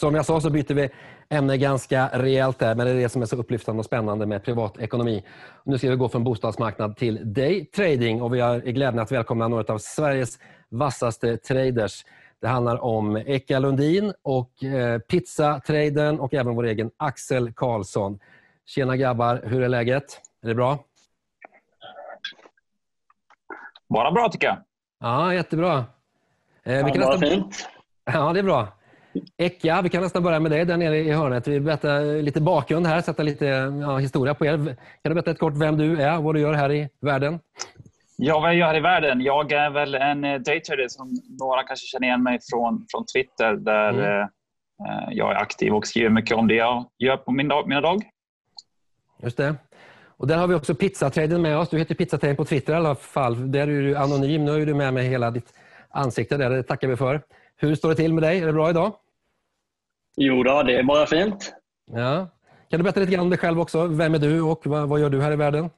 Som jag sa så byter vi ämne ganska rejält där, men det är det som är så upplyftande och spännande med privatekonomi. Nu ska vi gå från bostadsmarknad till daytrading och vi har glädjen att välkomna några av Sveriges vassaste traders. Det handlar om Eka Lundin och eh, Pizzatradern och även vår egen Axel Karlsson. Tjena grabbar, hur är läget? Är det bra? Bara bra tycker jag. Ja, jättebra. Eh, vi kan nästan... fint. Ja, det är bra. Eka, vi kan nästan börja med dig där nere i hörnet. Vi berätta lite bakgrund här, sätta lite ja, historia på er. Kan du berätta ett kort vem du är och vad du gör här i världen? Ja, vad jag gör här i världen? Jag är väl en eh, daytrader som några kanske känner igen mig från, från Twitter där Mm. eh, eh, jag är aktiv och skriver mycket om det jag gör på min dag, mina dag. Just det. Och där har vi också Pizzatraden med oss. Du heter Pizzatraden på Twitter i alla fall. Där är du anonym. Nu är du med med hela ditt ansikte där. Det tackar vi för. Hur står det till med dig? Är det bra idag? Jo då, det är bara fint. Ja. Kan du berätta lite grann om dig själv också? Vem är du och vad, vad gör du här i världen?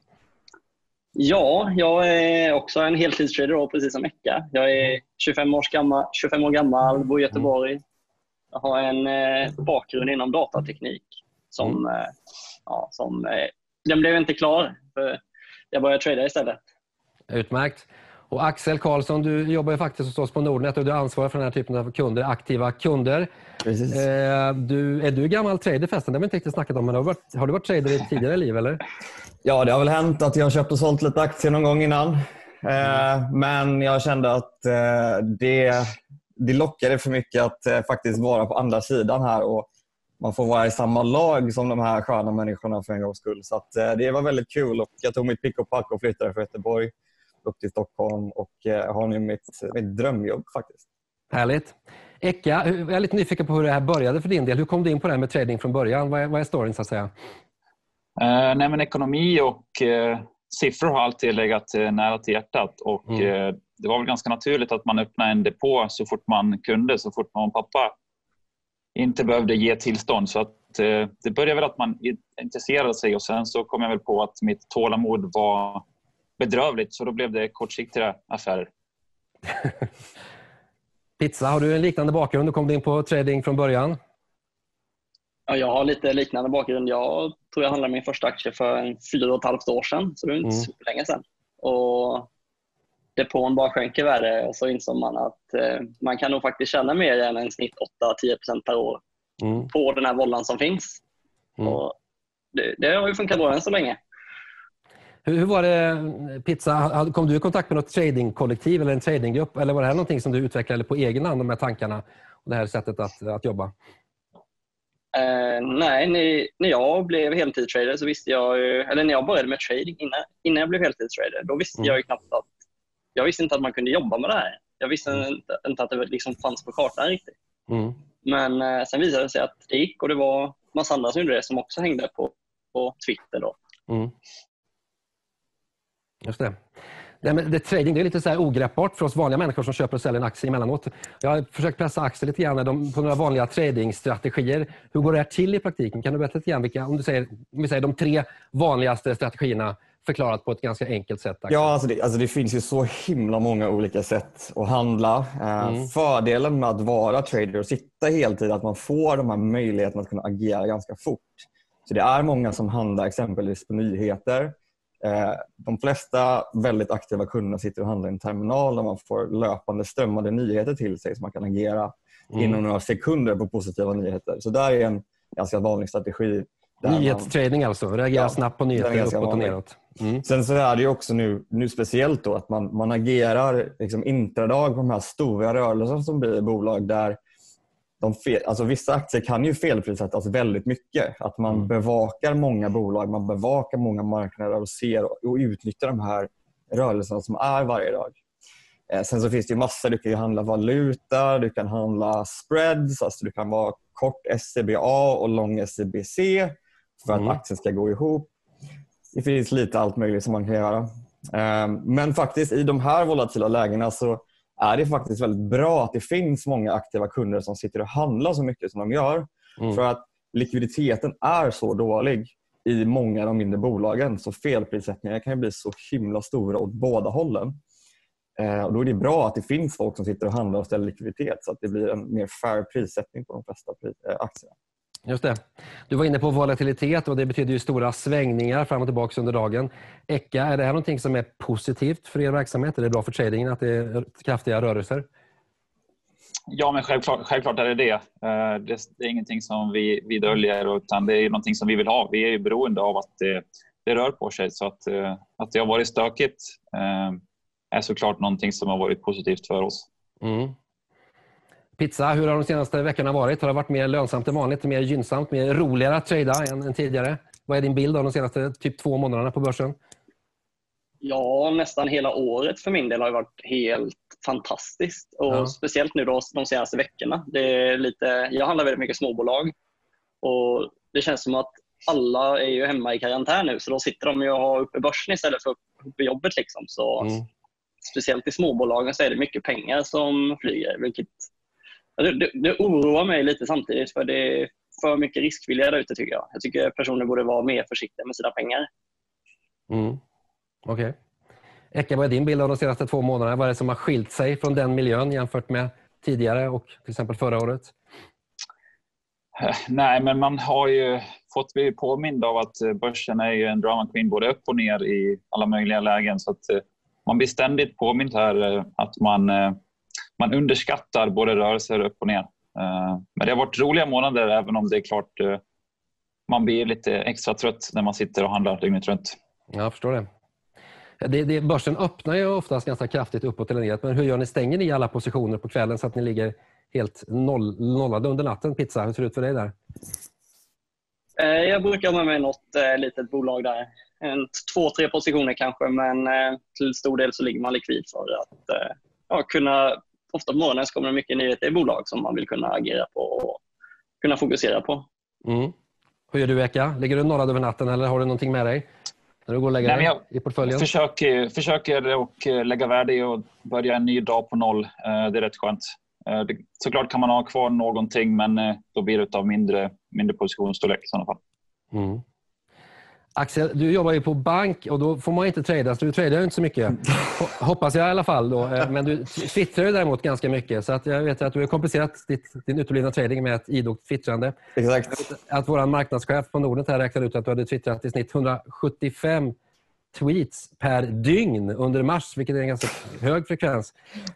Ja, jag är också en heltidstrader precis som Ecka. Jag är 25, års gammal, 25 år gammal, bor i Göteborg. Jag har en eh, bakgrund inom datateknik. Som, eh, ja, som, eh, den blev inte klar, för jag började trada istället. Utmärkt. Och Axel Karlsson, du jobbar ju faktiskt hos oss på Nordnet och du är ansvarig för den här typen av kunder, aktiva kunder. Precis. Eh, du, är du gammal trader förresten? Det har vi inte riktigt snackat om. Men har, du varit, har du varit trader i ett tidigare liv? Eller? Ja, det har väl hänt att jag har köpt och sålt lite aktier någon gång innan. Mm. Eh, Men jag kände att eh, det, det lockade för mycket att eh, faktiskt vara på andra sidan här. Och man får vara i samma lag som de här sköna människorna för en gångs skull. Så att, eh, det var väldigt kul. Och jag tog mitt pick och pack och flyttade från Göteborg upp till Stockholm och eh, har nu mitt, mitt drömjobb faktiskt. Härligt. Eka, jag är lite nyfiken på hur det här började för din del. Hur kom du in på det här med trading från början? Vad är, vad är storyn så att säga? Eh, nej, men ekonomi och eh, siffror har alltid legat eh, nära till hjärtat. Och, Mm. eh, det var väl ganska naturligt att man öppnade en depå så fort man kunde, så fort mamma och pappa inte behövde ge tillstånd. Så att, eh, det började väl att man intresserade sig och sen så kom jag väl på att mitt tålamod var bedrövligt så då blev det kortsiktiga affärer. Pizza, har du en liknande bakgrund? Du kom in på trading från början. Ja, jag har lite liknande bakgrund. Jag tror jag handlade min första aktie för en fyra och ett halvt år sedan, så det är inte Mm. så länge sedan. Och depån bara sjönk i värde och så insåg man att eh, man kan nog faktiskt tjäna mer än en snitt 8-10% per år Mm. på den här vållan som finns. Mm. Och det, det har ju funkat bra än så länge. Hur, hur var det, Pizza, hade- kom du i kontakt med något tradingkollektiv eller en tradinggrupp? Eller var det här någonting som du utvecklade på egen hand, de här tankarna och det här sättet att, att jobba? Eh, nej, när, när jag blev heltidstrader så visste jag ju, eller när jag började med trading innan, innan jag blev heltidstrader, då visste Mm. jag ju knappt att jag visste inte att man kunde jobba med det här. Jag visste Mm. inte, inte att det liksom fanns på kartan riktigt. Mm. Men eh, sen visade det sig att det gick och det var massa andra som gjorde det som också hängde på, på Twitter. Då. Mm. Just det. Det, det, trading det är lite så här ogreppbart för oss vanliga människor som köper och säljer en aktie emellanåt. Jag har försökt pressa Axel lite grann på några vanliga tradingstrategier. Hur går det här till i praktiken? Kan du berätta lite grann vilka, om du säger, om vi säger de tre vanligaste strategierna förklarat på ett ganska enkelt sätt? Axel? Ja, alltså det, alltså det finns ju så himla många olika sätt att handla. Eh, Mm. Fördelen med att vara trader och sitta heltid är att man får de här möjligheterna att kunna agera ganska fort. Så Det är många som handlar exempelvis på nyheter. Eh, de flesta väldigt aktiva kunder sitter och handlar i en terminal där man får löpande strömmande nyheter till sig så man kan agera Mm. inom några sekunder på positiva nyheter. Så där är en ganska vanlig strategi. Nyhetstrading alltså, reagera Ja, snabbt på nyheter uppåt och neråt. Mm. Sen så är det ju också nu, nu speciellt då att man, man agerar liksom intradag på de här stora rörelserna som blir i bolag där de fel, alltså vissa aktier kan ju felprissättas väldigt mycket. Att man Mm. bevakar många bolag, man bevakar många marknader och ser och utnyttjar de här rörelserna som är varje dag. Eh, Sen så finns det ju massor. Du kan handla valuta, du kan handla spreads, alltså du kan vara kort SCBA och lång SCBC för att Mm. aktien ska gå ihop. Det finns lite allt möjligt som man kan göra. Eh, Men faktiskt i de här volatila lägena så är det faktiskt väldigt bra att det finns många aktiva kunder som sitter och handlar så mycket som de gör. Mm. För att likviditeten är så dålig i många av de mindre bolagen så felprissättningar kan ju bli så himla stora åt båda hållen. Eh, och då är det bra att det finns folk som sitter och handlar och ställer likviditet så att det blir en mer fair prissättning på de flesta eh, aktierna. Just det. Du var inne på volatilitet och det betyder ju stora svängningar fram och tillbaka under dagen. Eka, är det här någonting som är positivt för er verksamhet? Är det bra för tradingen att det är kraftiga rörelser? Ja, men självklart, självklart är det det. Eh, det är ingenting som vi, vi döljer utan det är någonting som vi vill ha. Vi är beroende av att det, det rör på sig så att, eh, att det har varit stökigt eh, är såklart någonting som har varit positivt för oss. Mm. Pizza, hur har de senaste veckorna varit? Har det varit mer lönsamt än vanligt, mer gynnsamt, mer roligare att trada än, än tidigare? Vad är din bild av de senaste typ två månaderna på börsen? Ja, nästan hela året för min del har varit helt fantastiskt. Och ja. Speciellt nu då, de senaste veckorna. Det är lite, jag handlar väldigt mycket småbolag. Och Det känns som att alla är ju hemma i karantän nu, så då sitter de ju och har uppe börsen istället för uppe jobbet. Liksom. Så mm. Speciellt i småbolagen så är det mycket pengar som flyger. Vilket, det, det oroar mig lite samtidigt, för det är för mycket riskvilja där ute tycker jag. Jag tycker personer borde vara mer försiktiga med sina pengar. Mm. Okej. Okay. Ecke, vad är din bild av de senaste två månaderna? Vad är det som har skilt sig från den miljön jämfört med tidigare och till exempel förra året? Eh, nej, men man har ju fått bli påmind av att eh, börsen är ju en drama queen både upp och ner i alla möjliga lägen. Så att eh, man blir ständigt påmind här att man, man underskattar både rörelser upp och ner. Men det har varit roliga månader även om det är klart man blir lite extra trött när man sitter och handlar dygnet runt. Jag förstår det. Det, det, börsen öppnar ju oftast ganska kraftigt uppåt eller neråt. Men hur gör ni? Stänger ni alla positioner på kvällen så att ni ligger helt noll, nollade under natten? Pizza, hur ser det ut för dig där? Eh, jag brukar ha med något eh, litet bolag där. En, två, tre positioner kanske, men eh, till stor del så ligger man likvid för att ja, kunna... Ofta på morgonen så kommer det mycket nyheter i bolag som man vill kunna agera på och kunna fokusera på. Mm. Hur gör du Eka? Ligger du nollad över natten eller har du någonting med dig? När du går och lägger Nej, dig i portföljen? Försöker, försöker och lägga värde i och börja en ny dag på noll. Det är rätt skönt. Såklart kan man ha kvar någonting men då blir det av mindre, mindre positionsstorlek i sådana fall. Mm. Axel, du jobbar ju på bank och då får man inte trada, så du tradar ju inte så mycket. Hoppas jag i alla fall. Då. Eh, men du twittrar däremot ganska mycket. Så att jag vet att du har komplicerat ditt, din uteblivna trading med ett idogt twittrande. Exakt. Att vår marknadschef på Nordnet här räknade ut att du hade twittrat i snitt 175 tweets per dygn under mars, vilket är en ganska hög frekvens.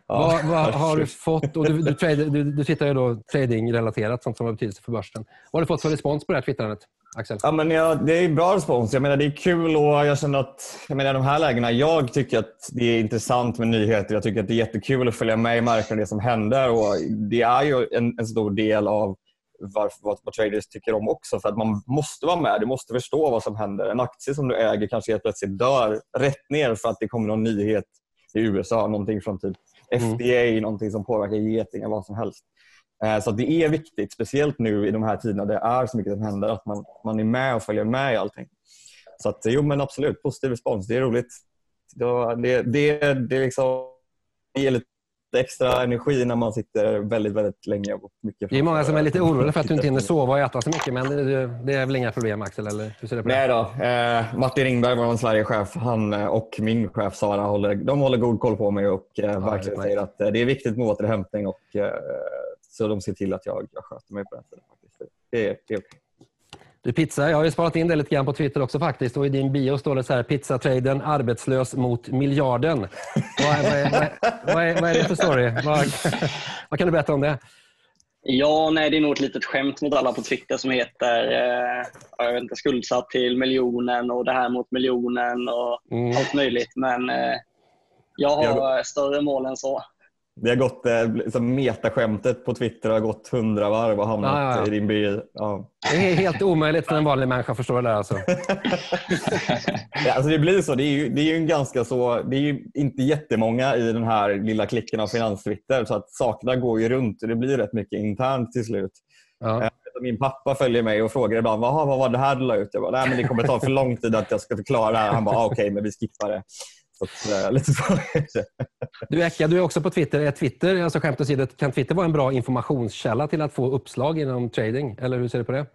Ja, vad, vad har du fått? Och du, du, trade, du, du tittar ju då trading-relaterat, sånt som har betydelse för börsen. Vad har du fått för respons på det här twittrandet? Axel? Ja, men ja, det är bra respons. Jag menar, det är kul och jag känner att jag menar, de här lägena, jag tycker att det är intressant med nyheter. Jag tycker att det är jättekul att följa med i marknaden, det som händer. Och det är ju en, en stor del av varför, vad, vad traders tycker om också. För att man måste vara med. Du måste förstå vad som händer. En aktie som du äger kanske helt plötsligt dör rätt ner för att det kommer någon nyhet i USA. Någonting från typ mm. FDA, någonting som påverkar getingar, vad som helst. Eh, så det är viktigt, speciellt nu i de här tiderna det är så mycket som händer, att man, man är med och följer med i allting. Så att, jo, men absolut, positiv respons. Det är roligt. Det, det, det, liksom, det ger lite extra energi när man sitter väldigt, väldigt länge. Och mycket det är många som är lite oroliga för att du inte hinner sova och äta så mycket, men det, det är väl inga problem Axel? Eller hur ser det på Nej då. Eh, Martin Ringberg, vår Sverigechef, han eh, och min chef Sara håller, de håller god koll på mig och eh, ja, verkligen säger att eh, det är viktigt med återhämtning och eh, så de ser till att jag, jag sköter mig på den tiden. Det är, det är okay. Du Pizza, jag har ju sparat in det lite grann på Twitter också faktiskt och i din bio står det så här Pizzatraden arbetslös mot miljarden. vad, är, vad, är, vad, är, vad är det för story? Vad, vad kan du berätta om det? Ja, nej, det är nog ett litet skämt mot alla på Twitter som heter eh, jag vet inte, skuldsatt till miljonen och det här mot miljonen och mm. allt möjligt. Men eh, jag har större mål än så. Det har gått, eh, metaskämtet på Twitter har gått hundra varv och hamnat ja, ja. i din by. Ja. Det är helt omöjligt för en vanlig människa att förstå det där. Alltså. alltså det blir så. Det är ju, det är ju en ganska så, det är ju inte jättemånga i den här lilla klicken av finanstwitter så att sakerna går ju runt och det blir rätt mycket internt till slut. Ja. Eh, min pappa följer mig och frågar ibland vad var det här du la ut. Jag bara, Nej, men det kommer ta för lång tid att jag ska förklara det här. Han bara, ah, okej, okay, men vi skippar det. Så att, lite så. du Eka, du är också på Twitter. Är Twitter, alltså skämt åsido, kan Twitter vara en bra informationskälla till att få uppslag inom trading? Eller hur ser du på det?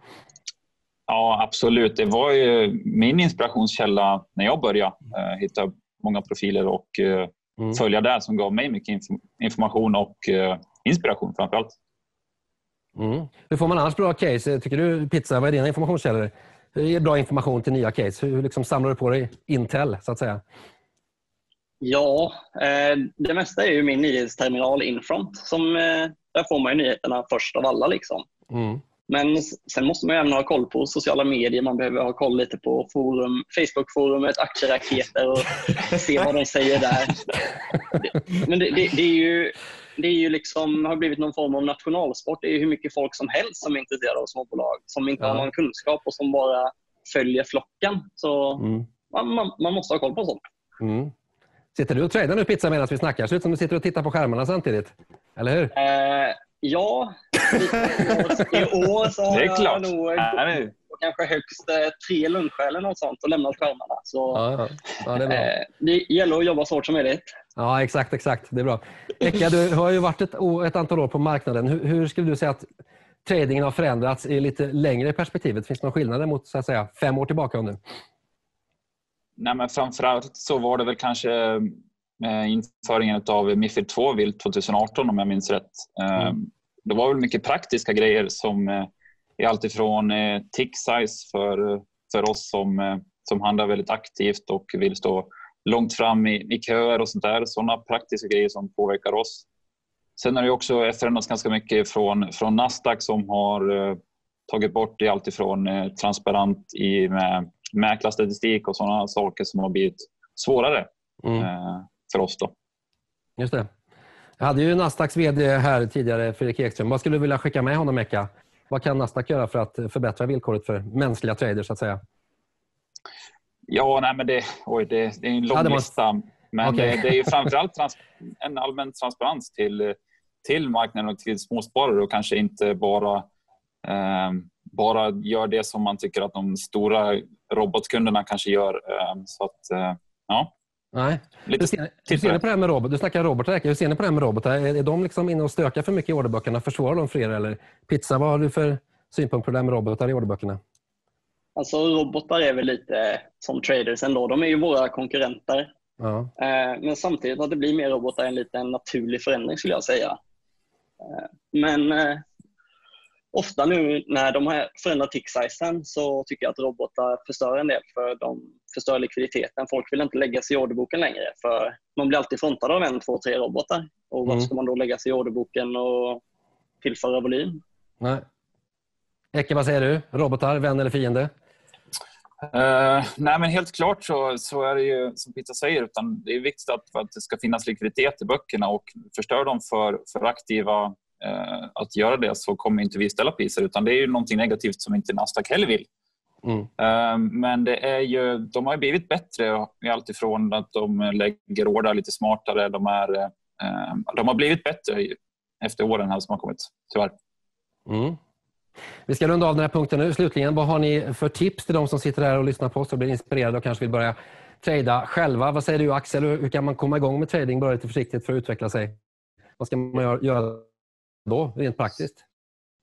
Ja, absolut. Det var ju min inspirationskälla när jag började eh, hitta många profiler och eh, mm. följa där som gav mig mycket information och eh, inspiration framför allt. Mm. Hur får man annars bra case? Tycker du Pizza, vad är dina informationskällor? Hur ger bra information till nya case? Hur liksom samlar du på dig intel så att säga? Ja, eh, det mesta är ju min nyhetsterminal Infront. Som, eh, där får man nyheterna först av alla. Liksom. Mm. Men sen måste man även ha koll på sociala medier. Man behöver ha koll lite på forum, Facebook-forumet, aktieraketer och se vad de säger där. Men det, det, det är ju, det är ju liksom, har blivit någon form av nationalsport. Det är hur mycket folk som helst som är intresserade av småbolag. Som inte ja. har någon kunskap och som bara följer flocken. Så mm. man, man, man, måste ha koll på sånt. Mm. Sitter du och tradar nu pizza medan vi snackar? Ser ut som du sitter och tittar på skärmarna samtidigt. Eller hur? Eh, ja, i år så har jag nog kanske högst eh, tre luncher eller något sånt och lämnat skärmarna. Så, ja, ja. det, eh, det gäller att jobba så hårt som möjligt. Ja, exakt. exakt. Det är bra. Eka, du har ju varit ett, ett antal år på marknaden. Hur, hur, skulle du säga att tradingen har förändrats i lite längre perspektivet? Finns det några skillnader mot så att säga, fem år tillbaka och nu? Nej, men framförallt så var det väl kanske eh, införingen av Mifid 2 vilt 2018 om jag minns rätt. Eh, mm. Det var väl mycket praktiska grejer som är alltifrån eh, tick size för, för oss som, som handlar väldigt aktivt och vill stå långt fram i, i köer och sånt där. Sådana praktiska grejer som påverkar oss. Sen har det också förändrats ganska mycket från, från Nasdaq som har tagit bort det alltifrån transparent i med mäklarstatistik och sådana saker som har blivit svårare mm. eh, för oss. Då. Just det. Jag hade ju Nasdaqs VD här tidigare, Fredrik Ekström. Vad skulle du vilja skicka med honom, Mecka? Vad kan Nasdaq göra för att förbättra villkoret för mänskliga traders, så att säga? Ja, nej, men det, oj, det, det är en lång man... lista. Men okay. det, det, är ju framförallt trans, en allmän transparens till, till marknaden och till småsparare och kanske inte bara, eh, bara gör det som man tycker att de stora robotkunderna kanske gör. Eh, så att, eh, ja. Nej. hur, ser, hur ser ni på det här med robotar? Du snackar robotar. Hur ser ni på det här med robotar? Är, är de liksom inne och stökar för mycket i orderböckerna? Försvårar de för er? Eller? Pizza, vad har du för synpunkt på det här med robotar i orderböckerna? Alltså robotar är väl lite som traders ändå. De är ju våra konkurrenter. Ja. Eh, men samtidigt att det blir mer robotar är en liten naturlig förändring skulle jag säga. Men ofta nu när de har förändrat tick-sizen så tycker jag att robotar förstör en del för de förstör likviditeten. Folk vill inte lägga sig i orderboken längre för man blir alltid frontad av en, två, tre robotar. Och varför mm. ska man då lägga sig i orderboken och tillföra volym? Nej. Ecke, vad säger du? Robotar, vän eller fiende? Uh, nej, men helt klart så, så är det ju som Peter säger, utan det är viktigt att, att det ska finnas likviditet i böckerna och förstör de för, för aktiva att göra det så kommer inte vi ställa priser utan det är ju någonting negativt som inte Nasdaq heller vill. Mm. Uh, men det är ju, de har blivit bättre i allt ifrån att de lägger order lite smartare. De, är, de har blivit bättre efter åren här som har kommit, tyvärr. Mm. Vi ska runda av den här punkten nu. Slutligen, vad har ni för tips till de som sitter här och lyssnar på oss och blir inspirerade och kanske vill börja trada själva? Vad säger du Axel? Hur kan man komma igång med trading bara lite försiktigt för att utveckla sig? Vad ska man göra då, rent praktiskt?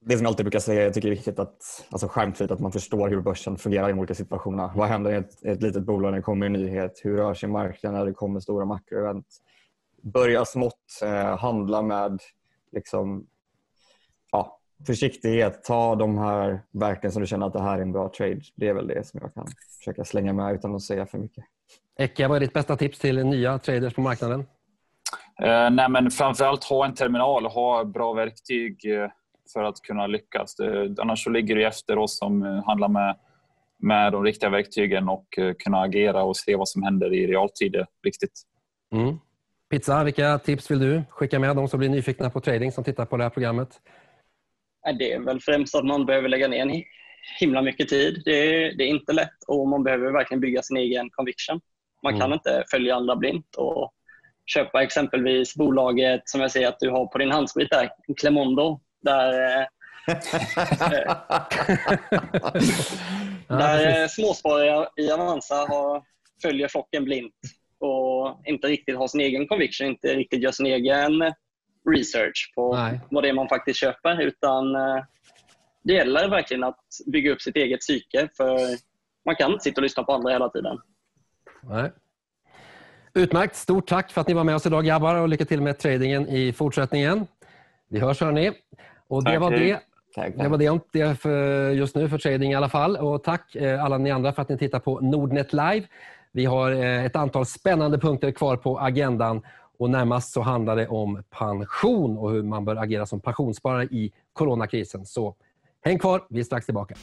Det som jag alltid brukar säga, jag tycker det är viktigt att, alltså skärmfritt, att man förstår hur börsen fungerar i de olika situationerna. Vad händer i ett, ett litet bolag när det kommer en nyhet? Hur rör sig marknaden när det kommer stora makroevent? Börja smått, eh, handla med liksom, ja, försiktighet. Ta de här verkligen som du känner att det här är en bra trade. Det är väl det som jag kan försöka slänga med utan att säga för mycket. Ecke, vad är ditt bästa tips till nya traders på marknaden? Eh, nej, men framförallt ha en terminal och ha bra verktyg eh, för att kunna lyckas. Annars så ligger du efter oss som eh, handlar med, med de riktiga verktygen och kunna agera och se vad som händer i realtid är viktigt. Mm. Pizza, vilka tips vill du skicka med de som blir nyfikna på trading som tittar på det här programmet? Det är väl främst att man behöver lägga ner en himla mycket tid. Det är, det är inte lätt och man behöver verkligen bygga sin egen conviction. Man kan mm. inte följa andra blint och köpa exempelvis bolaget som jag ser att du har på din handsprit där, Clemondo. Där, eh, där småsparare i Avanza har, följer flocken blint och inte riktigt har sin egen conviction, inte riktigt gör sin egen research på Nej. vad det är man faktiskt köper. Utan eh, det gäller verkligen att bygga upp sitt eget psyke. För man kan inte sitta och lyssna på andra hela tiden. Nej. Utmärkt. Stort tack för att ni var med oss idag grabbar och lycka till med tradingen i fortsättningen. Vi hörs hörni. Och det Tack, var det. Tack. Det var det om det för just nu för trading i alla fall. Och tack eh, alla ni andra för att ni tittar på Nordnet Live. Vi har eh, ett antal spännande punkter kvar på agendan och närmast så handlar det om pension och hur man bör agera som pensionssparare i coronakrisen. Så häng kvar, vi är strax tillbaka.